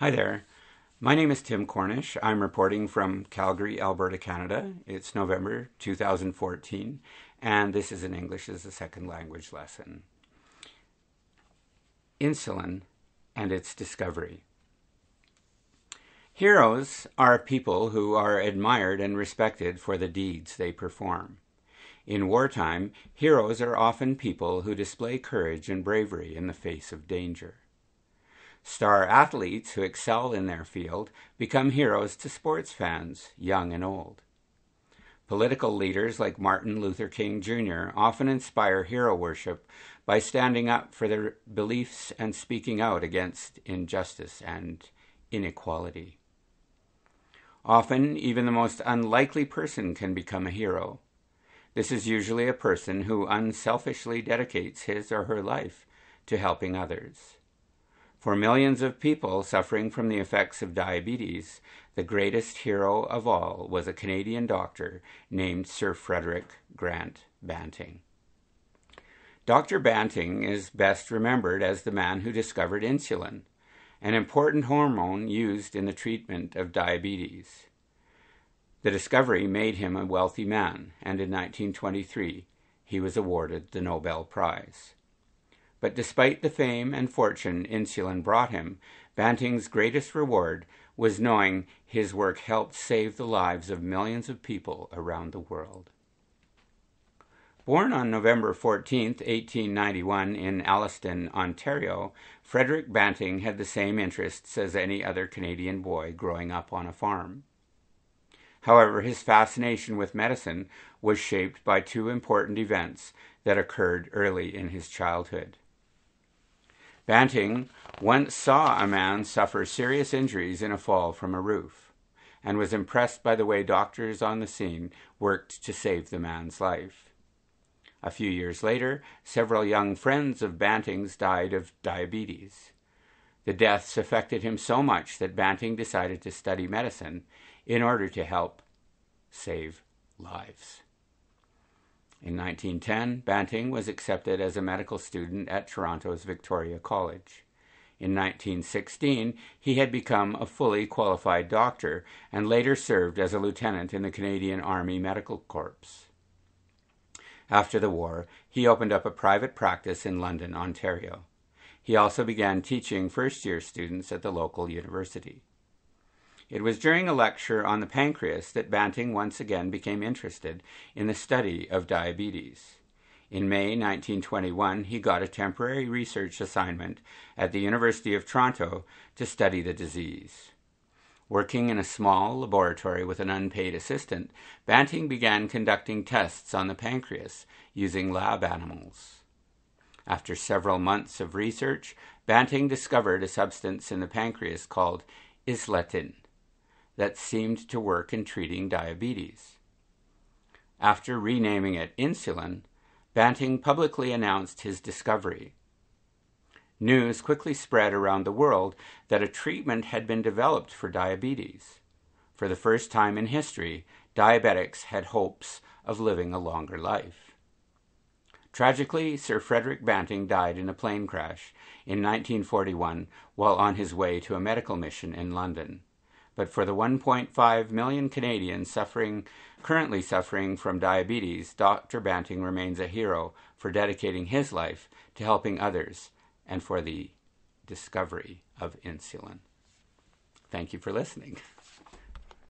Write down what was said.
Hi there. My name is Tim Cornish. I'm reporting from Calgary, Alberta, Canada. It's November 2014, and this is an English as a second language lesson. Insulin and its discovery. Heroes are people who are admired and respected for the deeds they perform. In wartime, heroes are often people who display courage and bravery in the face of danger. Star athletes who excel in their field become heroes to sports fans, young and old. Political leaders like Martin Luther King Jr. often inspire hero worship by standing up for their beliefs and speaking out against injustice and inequality. Often, even the most unlikely person can become a hero. This is usually a person who unselfishly dedicates his or her life to helping others. For millions of people suffering from the effects of diabetes, the greatest hero of all was a Canadian doctor named Sir Frederick Grant Banting. Dr. Banting is best remembered as the man who discovered insulin, an important hormone used in the treatment of diabetes. The discovery made him a wealthy man, and in 1923 he was awarded the Nobel Prize. But despite the fame and fortune insulin brought him, Banting's greatest reward was knowing his work helped save the lives of millions of people around the world. Born on November 14, 1891, in Alliston, Ontario, Frederick Banting had the same interests as any other Canadian boy growing up on a farm. However, his fascination with medicine was shaped by two important events that occurred early in his childhood. Banting once saw a man suffer serious injuries in a fall from a roof and was impressed by the way doctors on the scene worked to save the man's life. A few years later, several young friends of Banting's died of diabetes. The deaths affected him so much that Banting decided to study medicine in order to help save lives. In 1910, Banting was accepted as a medical student at Toronto's Victoria College. In 1916, he had become a fully qualified doctor and later served as a lieutenant in the Canadian Army Medical Corps. After the war, he opened up a private practice in London, Ontario. He also began teaching first year students at the local university. It was during a lecture on the pancreas that Banting once again became interested in the study of diabetes. In May 1921, he got a temporary research assignment at the University of Toronto to study the disease. Working in a small laboratory with an unpaid assistant, Banting began conducting tests on the pancreas using lab animals. After several months of research, Banting discovered a substance in the pancreas called isletin that seemed to work in treating diabetes. After renaming it insulin, Banting publicly announced his discovery. News quickly spread around the world that a treatment had been developed for diabetes. For the first time in history, diabetics had hopes of living a longer life. Tragically, Sir Frederick Banting died in a plane crash in 1941 while on his way to a medical mission in London but for the 1.5 million Canadians suffering currently suffering from diabetes, Dr. Banting remains a hero for dedicating his life to helping others and for the discovery of insulin. Thank you for listening.